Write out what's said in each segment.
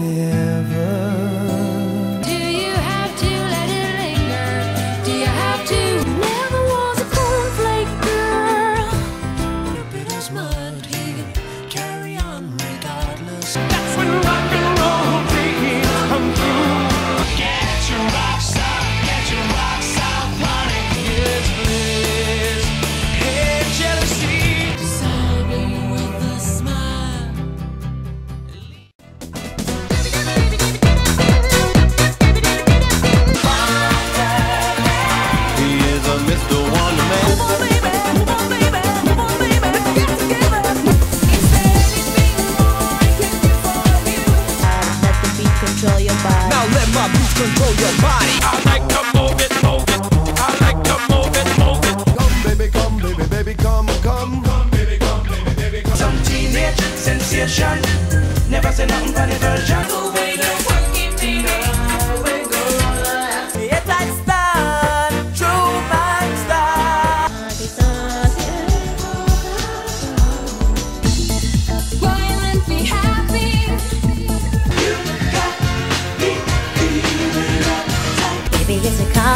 it. Control your body. I like to move it, move it. I like to move it, move it. Come, baby, come, baby, baby, come, come. Come, baby, come, baby, baby, come. Some teenage sensation. Never say nothing for the version. Oh, baby, work it,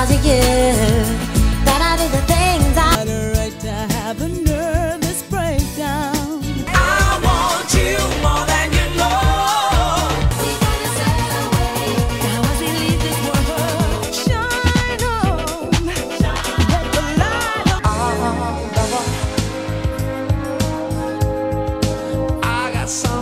because of you that I do the things I had a right to have a nervous breakdown. I want you more than you know. We gotta world, the light of I got some.